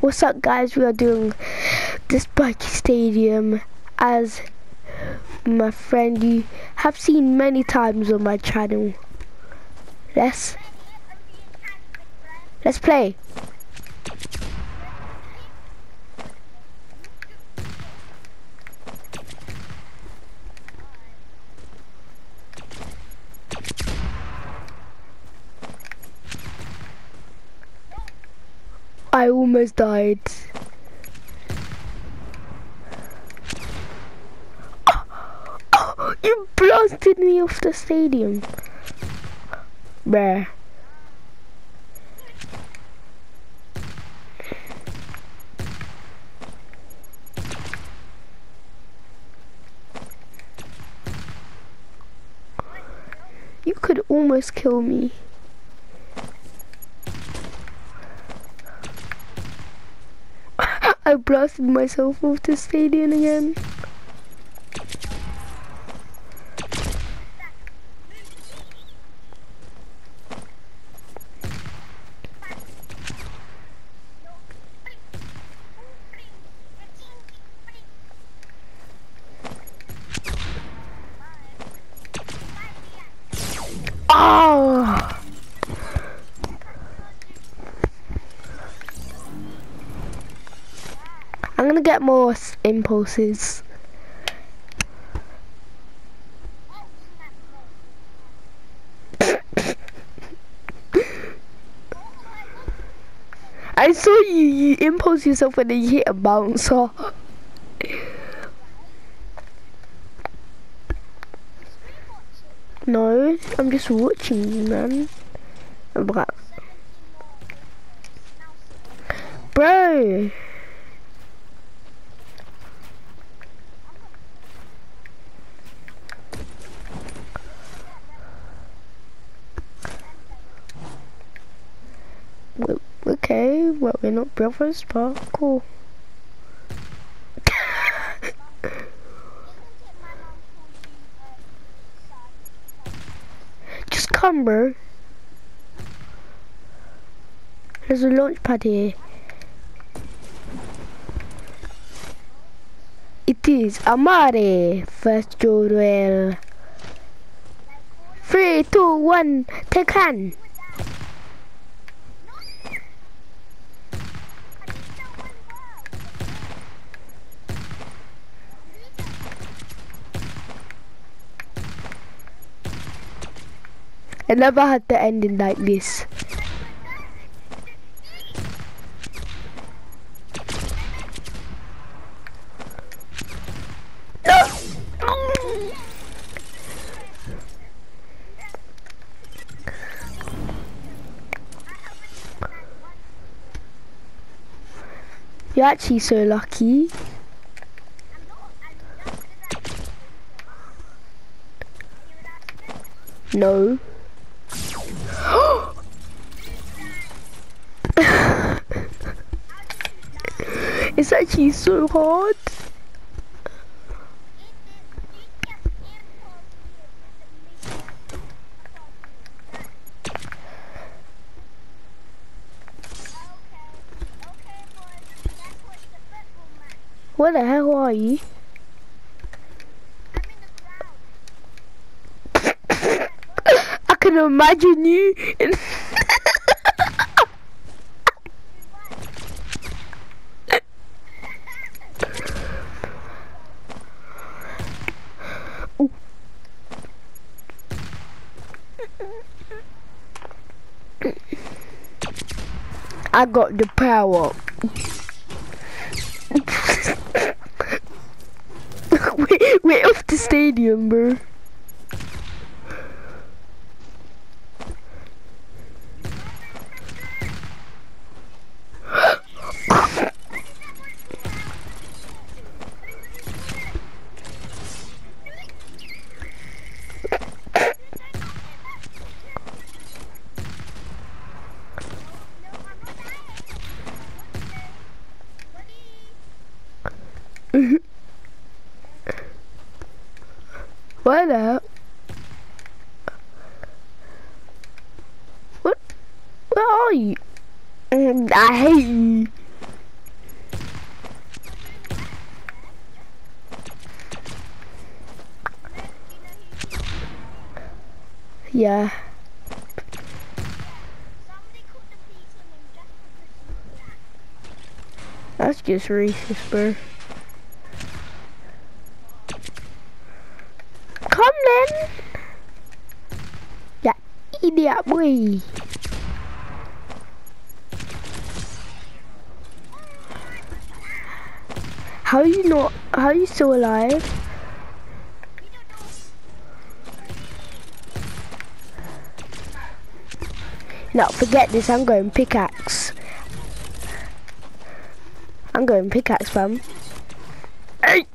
What's up guys, we are doing this Spiky Stadium as my friend you have seen many times on my channel. Let's let's play. I almost died. Oh, oh, you blasted me off the stadium. Bruh. You could almost kill me. I blasted myself off the stadium again. Get more impulses. I saw you, you impulse yourself when you hit a bouncer. No, I'm just watching you, man. Bro. Bro. Okay, well, we're not brothers, but cool. Just come, bro. There's a launch pad here. It is Amare, first duel. Three, two, one, take hand. I never had the ending like this. You're actually so lucky. No. Actually so hot. Where the hell are you? I can imagine you I got the power. we're, we're off the stadium, bro. What up? What? Where are you? Um, I hate you. Yeah. That's just racist, bro. Boy. How are you not, how are you still alive? Now forget this, I'm going pickaxe. I'm going pickaxe, fam. Hey!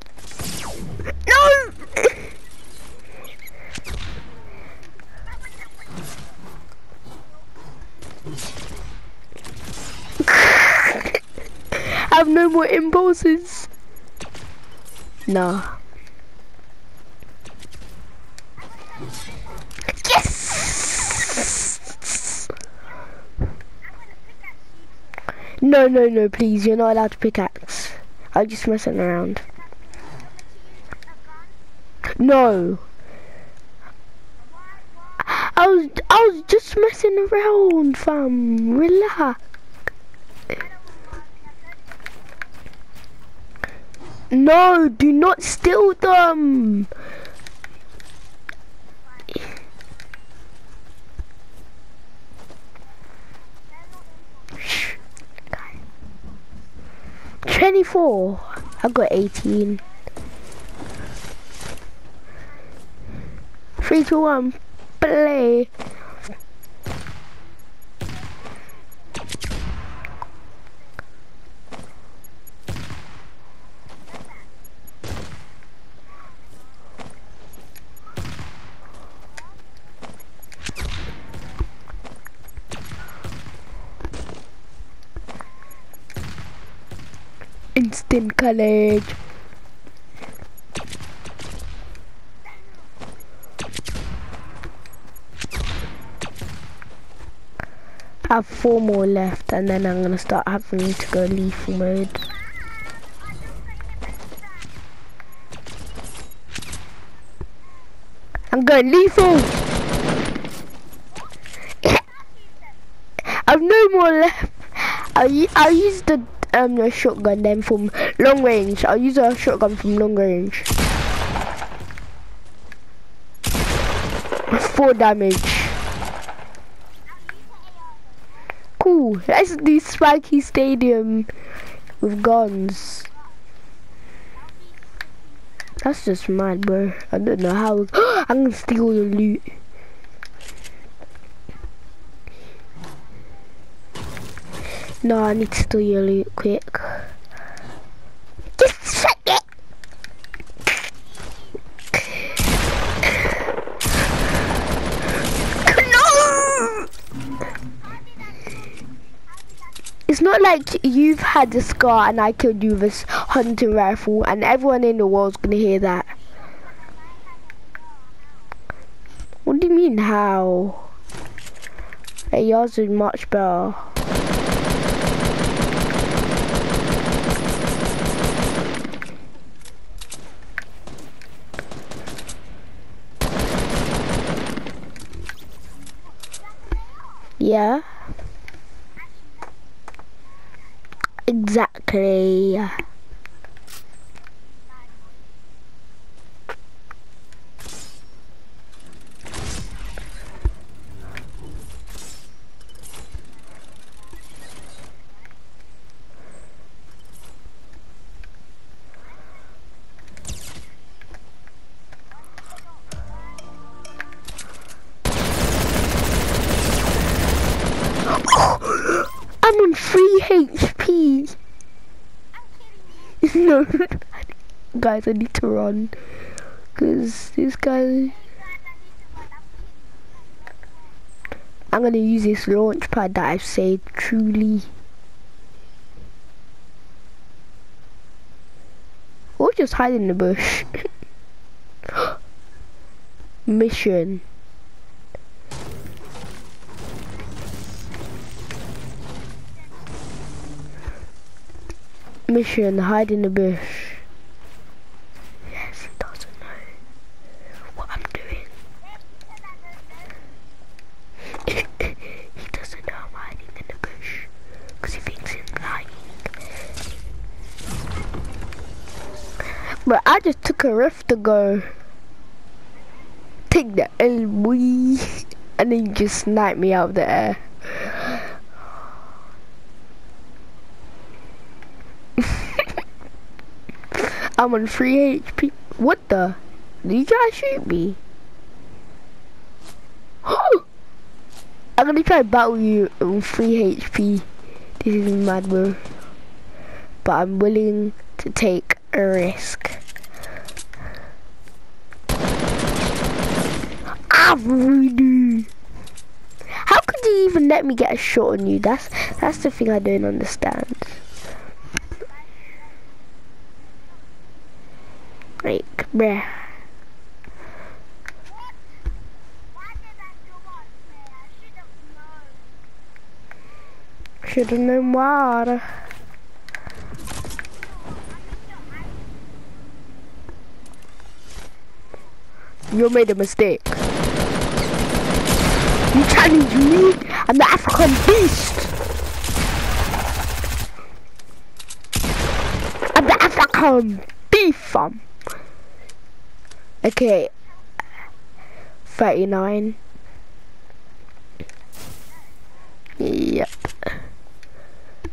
No! I impulses. No. Yes! No, no, no, please. You're not allowed to pickaxe. I'm just messing around. No. I was, I was just messing around, fam. Relax. No, do not steal them. Twenty-four. I got eighteen. Three, two, one, play. Instant college. I have four more left and then I'm gonna start having to go lethal mode. I'm going lethal! I've no more left. I'll, I'll use the um a shotgun then from long range. I'll use a shotgun from long range. Four damage. Cool. Let's do Spiky Stadium with guns. That's just mad, bro. I don't know how. I'm gonna steal your loot. No, I need to steal your loot quick. Just shut it! No! It's not like you've had the scar and I killed you with this hunting rifle and everyone in the world's gonna hear that. What do you mean how? Hey, yours is much better. Yeah. Exactly. Guys, I need to run. Because this guy... I'm going to use this launch pad that I've saved truly. Or just hide in the bush. Mission. mission, hide in the bush. Yes, he doesn't know what I'm doing. he doesn't know I'm hiding in the bush, because he thinks I'm lying. But I just took a rift to go. Take the L, boy. and then just snipe me out of the air. I'm on 3 HP. What the? Did you try to shoot me? I'm gonna try to battle you on 3 HP. This is mad, bro. But I'm willing to take a risk. Ah, really? How could you even let me get a shot on you? That's that's the thing I don't understand. Like, bruh. Should have known water. You made a mistake. You challenge me? I'm the African beast. I'm the African beef. Um. Okay. 39. Yep.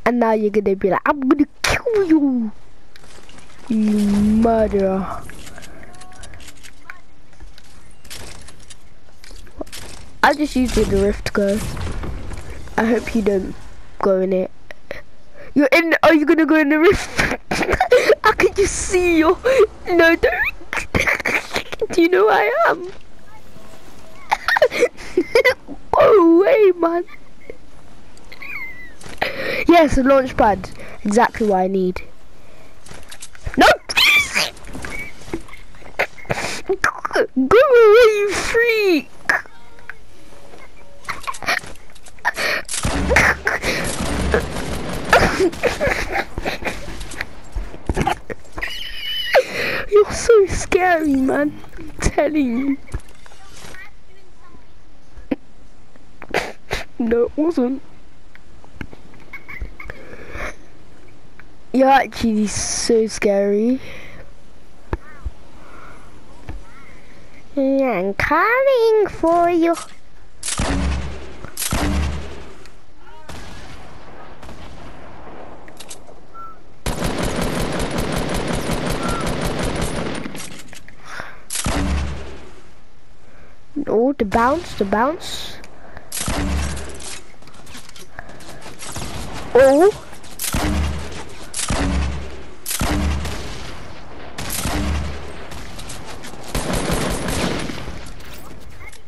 And now you're gonna be like, I'm gonna kill you. You murderer. I just used the rift go. I hope you don't go in it. You're in, are you gonna go in the rift? I can just see you. No, don't. Do you know who I am? go away, man. Yes, a launch pad. Exactly what I need. No! Go away, you freak! You're so scary, man. I'm telling you. No, it wasn't. You're actually so scary. I'm coming for you. Oh, the bounce, the bounce. Oh.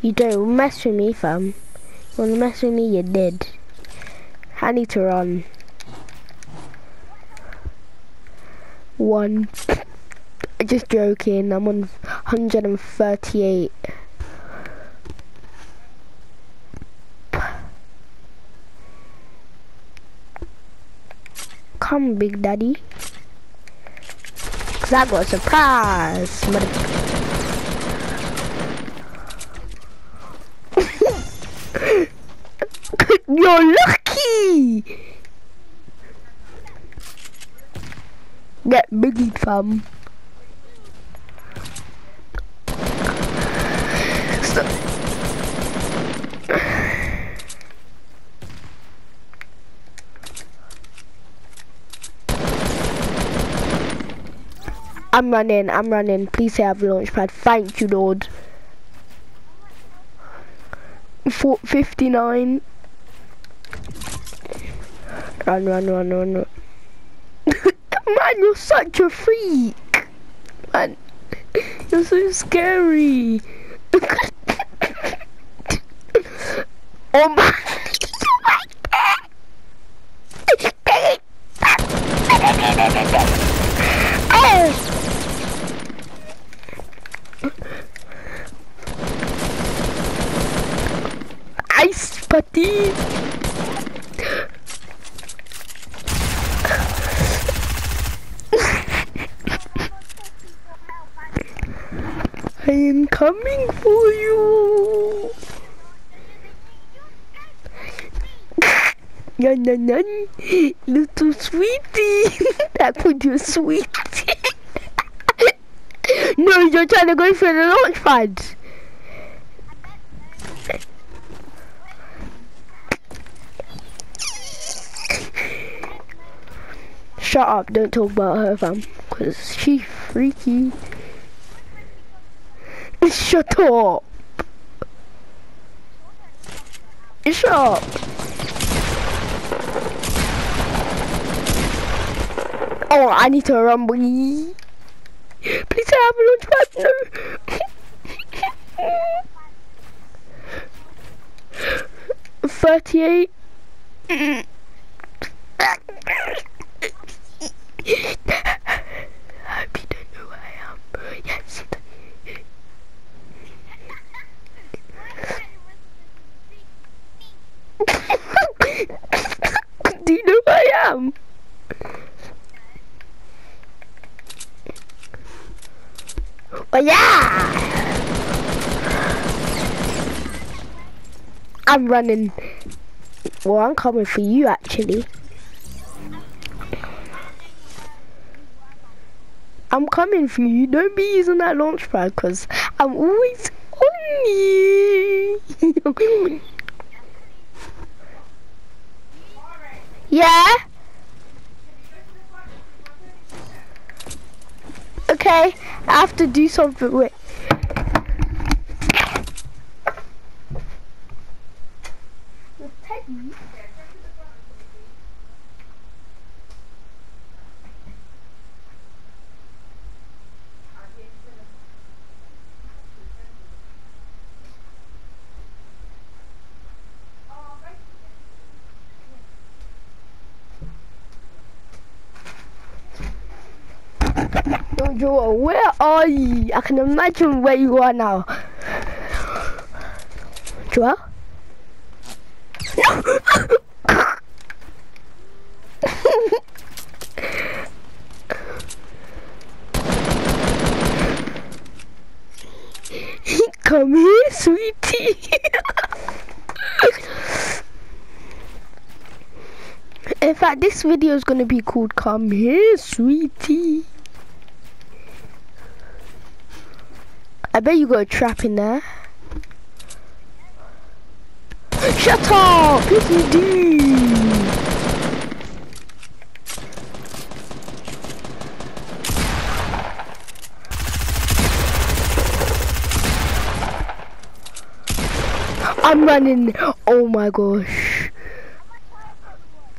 You don't mess with me, fam. You wanna mess with me, you're dead. I need to run. One. I just joking, I'm on 138. Come, Big Daddy. Cause I got a surprise, You're lucky! Get biggie fam. I'm running, I'm running. Please say I have a launch pad. Thank you, Lord. 59. Run, run, run, run, run. Man, you're such a freak. Man, you're so scary. oh my. oh! Ice putty. I am coming for you. Yan, little sweetie. that put you sweetie. No, you're trying to go for the launch pad. Shut up, don't talk about her fam. Cause she freaky. Shut up. Shut up. Oh, I need to run, boy. Please have a launch pad. No. Thirty-eight. I hope you don't know who I am. Yes. Do you know who I am? Oh yeah! I'm running. Well, I'm coming for you actually. I'm coming for you. Don't be using that launch pad because I'm always on you. yeah? Okay, I have to do something with Joel, where are you? I can imagine where you are now. Joel? Come here, sweetie. In fact, this video is going to be called Come Here, Sweetie. I bet you got a trap in there. Shut up! Yes, you do! I'm running. Oh my gosh.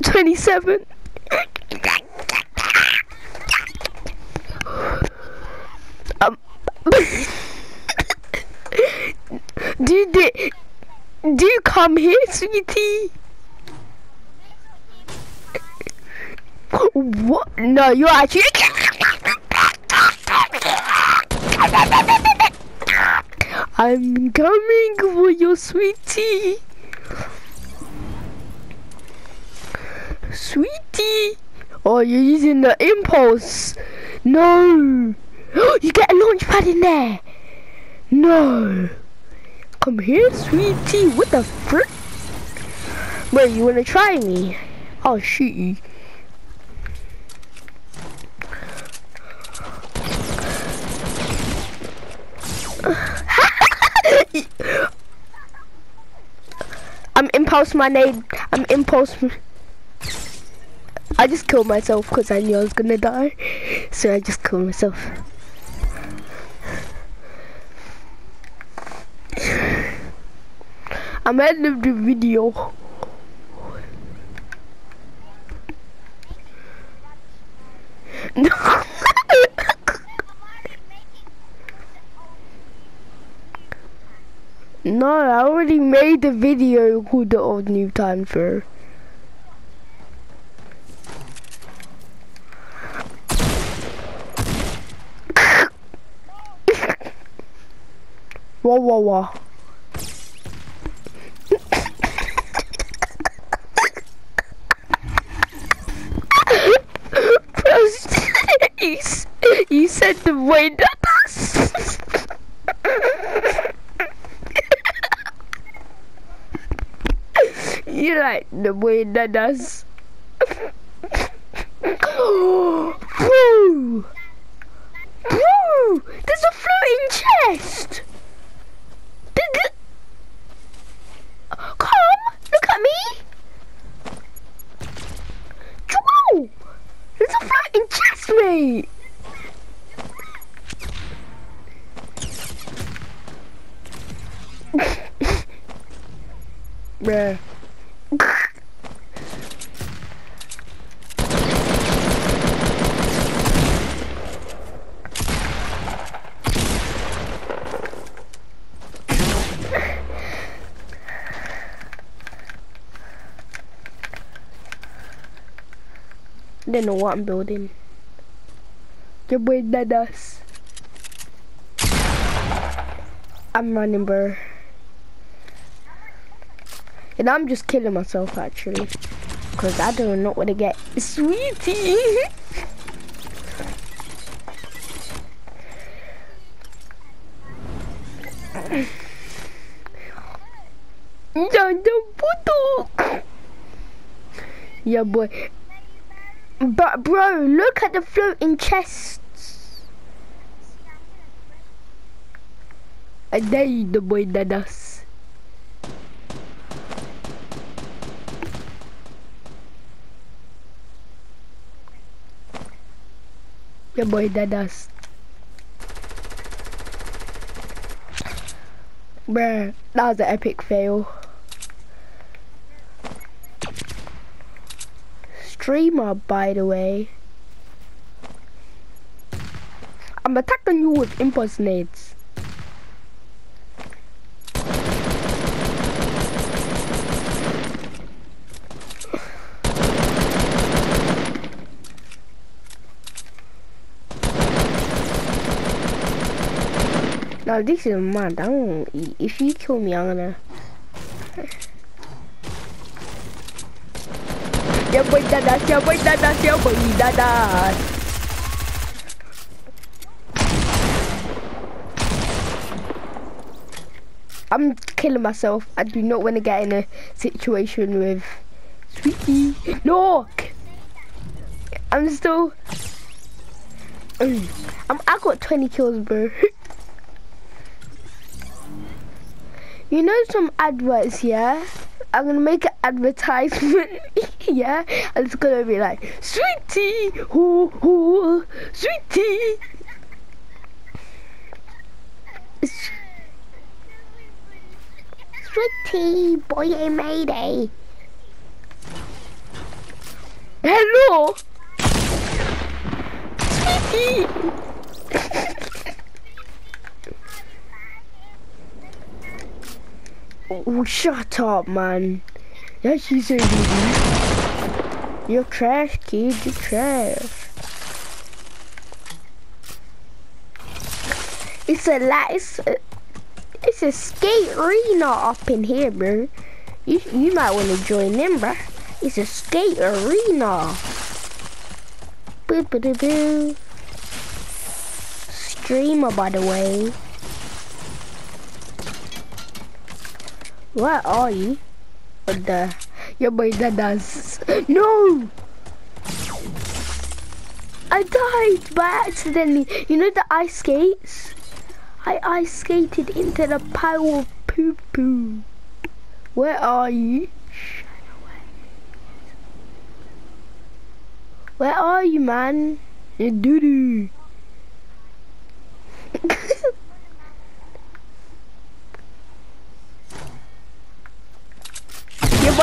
27. um. do, do, do come here, sweetie? What? No, you're actually. I'm coming for your sweetie. Sweetie. Oh, you're using the impulse. No. you get a launch pad in there. No. Come here, sweetie. What the frick? Wait, you wanna try me? Oh, shoot you. I'm impulse my name. I'm impulse. I just killed myself because I knew I was gonna die. So I just killed myself. I'm ending the video. No. no, I already made the video called the old new time for. wah wah wah. the way that does. Boo! Boo! There's a floating chest! Come! Look at me! Whoa! There's a floating chest, mate! Bruh. Don't know what I'm building. Your boy Dadas. I'm running, bro. And I'm just killing myself, actually. Because I don't know what to get. Sweetie! Yeah, boy. But bro, look at the floating chests. And they the boy that does. Your boy that does. Bruh, that was an epic fail. Streamer, by the way. I'm attacking you with impulse nades. Now this is mad. I. If you kill me, I'm gonna. Dadah, siapa dadah. I'm killing myself. I do not want to get in a situation with Sweetie. No! I'm still... I'm, I got 20 kills, bro. you know some adverts, yeah? I'm gonna make an advertisement, yeah, and it's gonna be like, sweetie, ooh, ooh, sweetie. Sweetie, boy, I made a. Hello, sweetie. Oh, shut up, man. That's you say, baby. You're trash, kid. You're trash. It's a lot. It's a, it's a skate arena up in here, bro. You you might want to join them, bro. It's a skate arena. Boo boo boo boo. Streamer, by the way. Where are you? What the? Your boy that does. No! I died by accidentally. You know the ice skates? I ice skated into the pile of poo poo. Where are you? Where are you, man? You doo doo.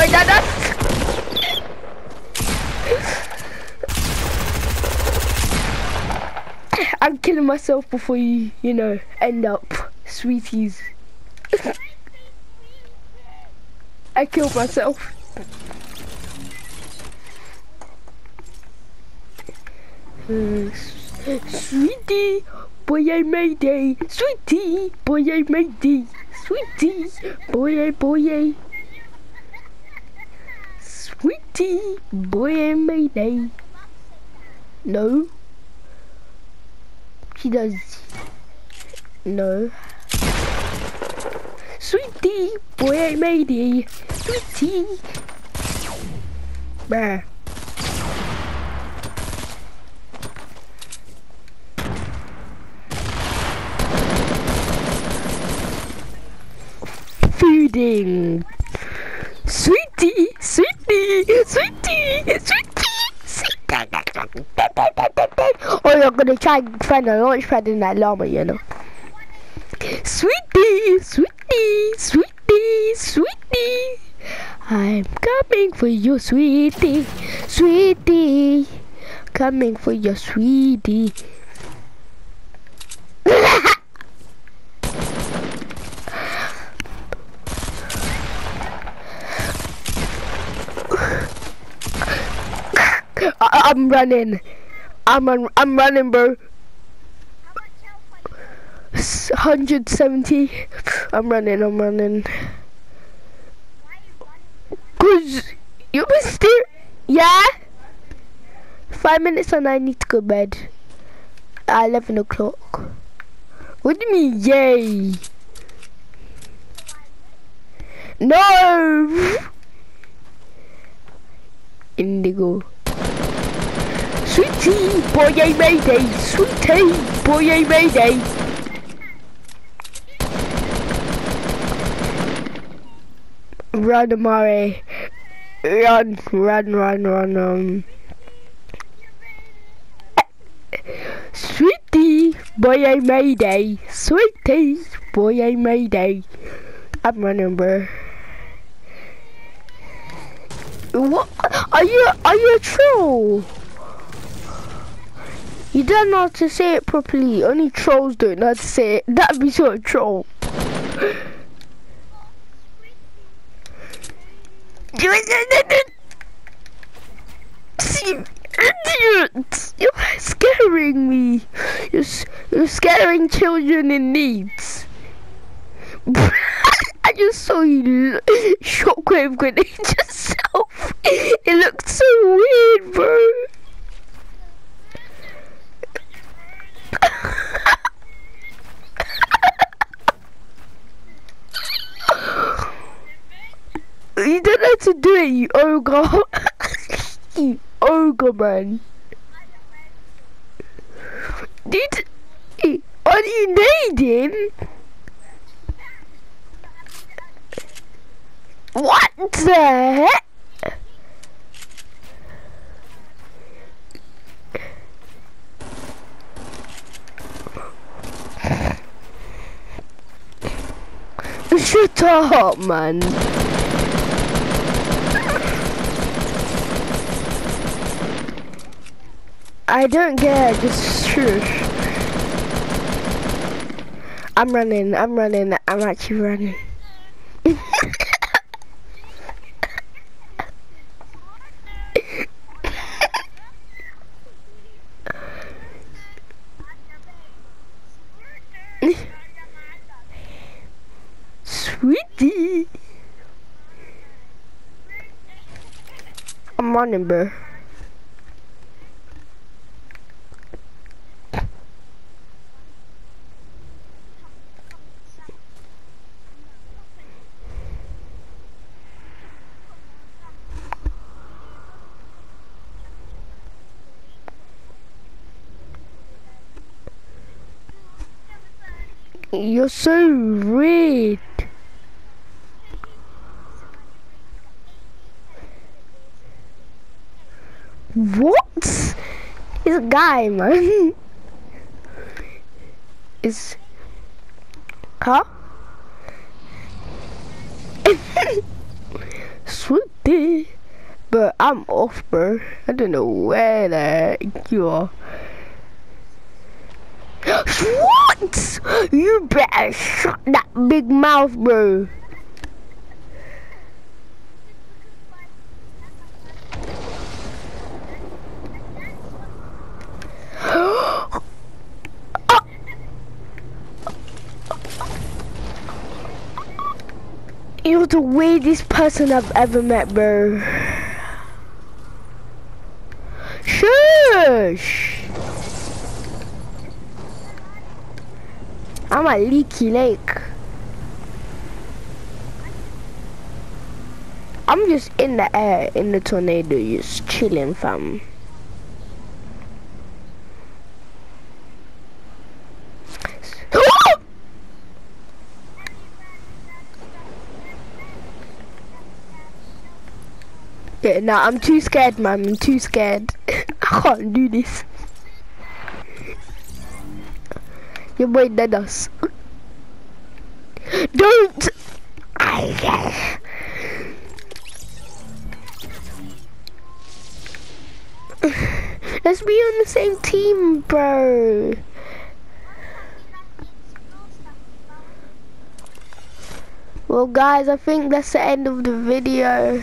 Dadas. I'm killing myself before you, you know, end up sweeties. I killed myself. sweetie, boy I made a sweetie, boy I made a sweetie, boy I boy I. Sweetie, boy mayday. No. She does. No. Sweetie, boy mayday. Sweetie. Bruh. Feeding. Sweetie, sweetie, sweetie, sweetie, sweetie. Or you're gonna try and find a launch pad in that llama, you know. Sweetie, sweetie, sweetie, sweetie. I'm coming for you, sweetie, sweetie. Coming for your sweetie. I am running. I'm I'm running, bro. 170. I'm running. I'm running. Cause you missed it. Yeah. Five minutes and I need to go bed. At 11 o'clock. What do you mean, yay? No! Indigo. Sweetie, boy, I a mayday. Sweetie, boy, I a mayday. Run, Amari. Run, run, run, run, um. Sweetie, boy, I a mayday. Sweetie, boy, a mayday. I'm running, bro. What? Are you, are you a troll? You don't know how to say it properly. Only trolls don't know how to say it. That'd be so troll. You're scaring me. You're, you're scaring children in needs. I just saw you shockwave grenade yourself. It looked so weird, bro. you don't know to do it, you ogre. you ogre, man. Did... Are you nading? What the heck? Shut up, man. I don't get just shush. I'm running, I'm running, I'm actually running. Sweetie. I'm running, bro. You're so weird. What? He's a guy, man. Is huh? Sweetie, but I'm off, bro. I don't know where the you are. What? You better shut that big mouth, bro. You're the weirdest person I've ever met, bro. Shush! I'm at Leaky Lake. I'm just in the air, in the tornado, just chilling, fam. Yeah, nah, I'm too scared, man. I'm too scared. I can't do this. Your boy dead us. Don't! Let's be on the same team, bro. Well, guys, I think that's the end of the video.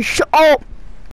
Shut up!